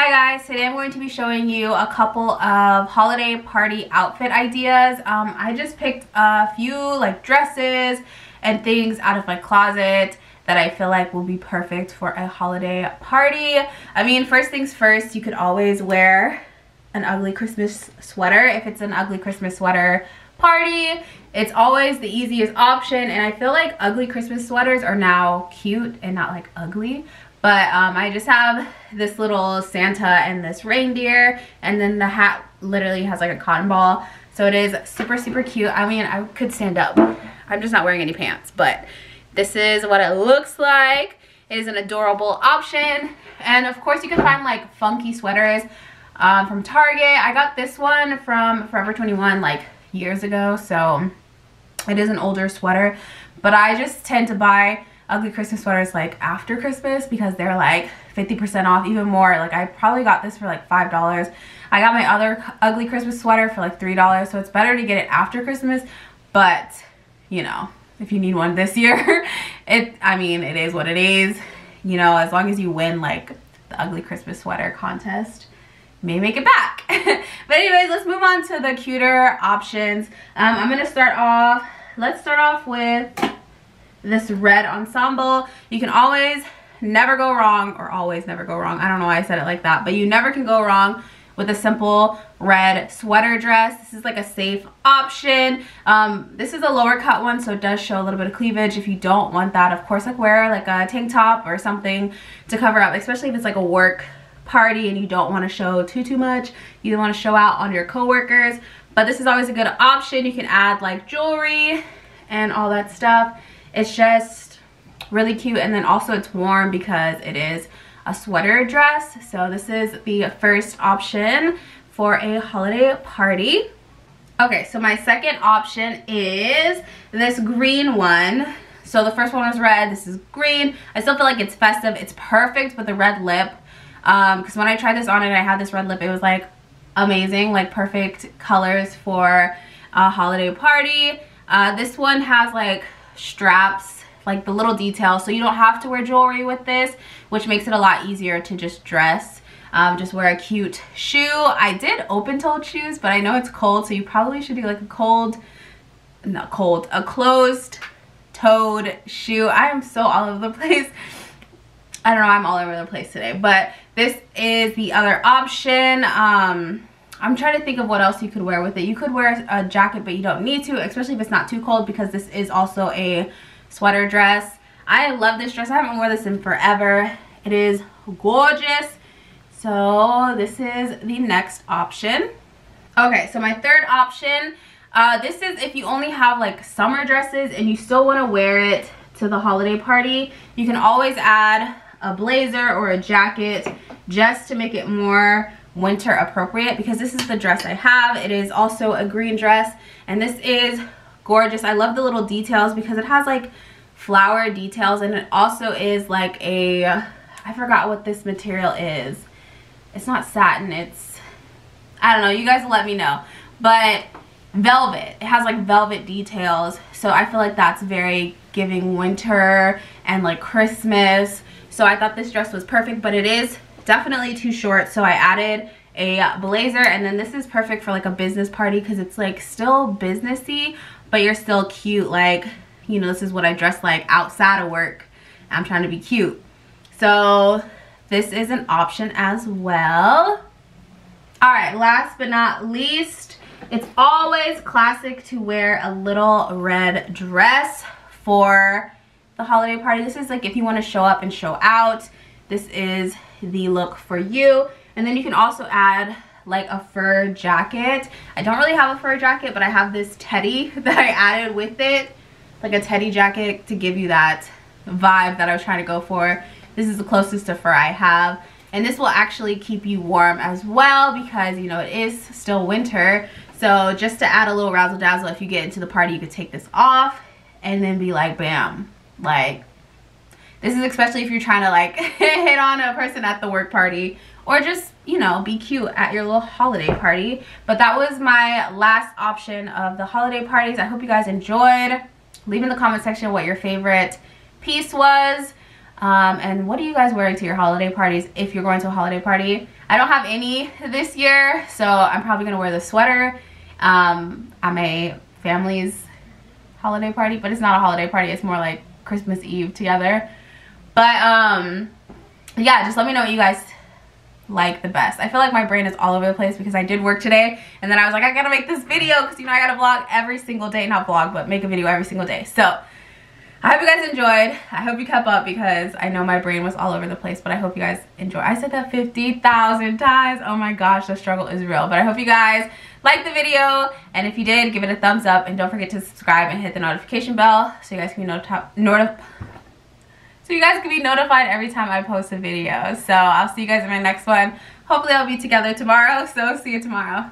Hi guys, today I'm going to be showing you a couple of holiday party outfit ideas. Um, I just picked a few like dresses and things out of my closet that I feel like will be perfect for a holiday party. I mean, first things first, you could always wear an ugly Christmas sweater if it's an ugly Christmas sweater party. It's always the easiest option and I feel like ugly Christmas sweaters are now cute and not like ugly. But um, I just have this little Santa and this reindeer and then the hat literally has like a cotton ball. So it is super, super cute. I mean, I could stand up. I'm just not wearing any pants, but this is what it looks like. It is an adorable option. And of course you can find like funky sweaters um, from Target. I got this one from Forever 21 like years ago. So it is an older sweater. But I just tend to buy ugly Christmas sweaters like after Christmas because they're like 50% off, even more. Like I probably got this for like $5. I got my other ugly Christmas sweater for like $3. So it's better to get it after Christmas. But, you know, if you need one this year, it, I mean, it is what it is. You know, as long as you win like the ugly Christmas sweater contest, may make it back. but anyways, let's move on to the cuter options. Um, I'm to start off, let's start off with this red ensemble. You can always never go wrong, or always never go wrong. I don't know why I said it like that, but you never can go wrong with a simple red sweater dress. This is like a safe option. Um, this is a lower cut one, so it does show a little bit of cleavage. If you don't want that, of course, like wear like a tank top or something to cover up, especially if it's like a work party and you don't want to show too, too much. You don't want to show out on your coworkers, but this is always a good option. You can add like jewelry and all that stuff. It's just really cute and then also it's warm because it is a sweater dress. So this is the first option for a holiday party. Okay, so my second option is this green one. So the first one was red, this is green. I still feel like it's festive. It's perfect with the red lip. Because um, when I tried this on and I had this red lip, it was like amazing, like perfect colors for a holiday party. Uh, this one has like straps like the little details so you don't have to wear jewelry with this which makes it a lot easier to just dress um, just wear a cute shoe. I did open-toed shoes but I know it's cold so you probably should do like a cold not cold a closed toed shoe. I am so all over the place. I don't know I'm all over the place today but this is the other option. Um, I'm trying to think of what else you could wear with it. You could wear a jacket, but you don't need to, especially if it's not too cold because this is also a sweater dress. I love this dress. I haven't worn this in forever. It is gorgeous. So this is the next option. Okay, so my third option, uh, this is if you only have like summer dresses and you still want to wear it to the holiday party, you can always add a blazer or a jacket just to make it more winter appropriate because this is the dress I have. It is also a green dress and this is gorgeous. I love the little details because it has like flower details and it also is like a, I forgot what this material is. It's not satin, it's, I don't know, you guys let me know. But velvet, it has like velvet details. So I feel like that's very giving winter and like Christmas. So I thought this dress was perfect, but it is definitely too short so I added a blazer and then this is perfect for like a business party because it's like still businessy but you're still cute like you know this is what I dress like outside of work. I'm trying to be cute. So this is an option as well. All right last but not least it's always classic to wear a little red dress for the holiday party. This is like if you want to show up and show out this is the look for you. And then you can also add like a fur jacket. I don't really have a fur jacket, but I have this teddy that I added with it. Like a teddy jacket to give you that vibe that I was trying to go for. This is the closest to fur I have. And this will actually keep you warm as well because, you know, it is still winter. So just to add a little razzle dazzle, if you get into the party, you could take this off and then be like, bam, like this is especially if you're trying to like hit on a person at the work party or just, you know, be cute at your little holiday party. But that was my last option of the holiday parties. I hope you guys enjoyed. Leave in the comment section what your favorite piece was. Um, and what are you guys wearing to your holiday parties if you're going to a holiday party? I don't have any this year, so I'm probably gonna wear the sweater Um, I'm a family's holiday party, but it's not a holiday party, it's more like Christmas Eve together. But um, yeah, just let me know what you guys like the best. I feel like my brain is all over the place because I did work today and then I was like, I gotta make this video because you know I gotta vlog every single day, not vlog, but make a video every single day. So I hope you guys enjoyed. I hope you kept up because I know my brain was all over the place, but I hope you guys enjoy. I said that 50,000 times. Oh my gosh, the struggle is real. But I hope you guys liked the video. And if you did, give it a thumbs up. And don't forget to subscribe and hit the notification bell so you guys can be notified. So you guys can be notified every time I post a video. So I'll see you guys in my next one. Hopefully I'll be together tomorrow. So see you tomorrow.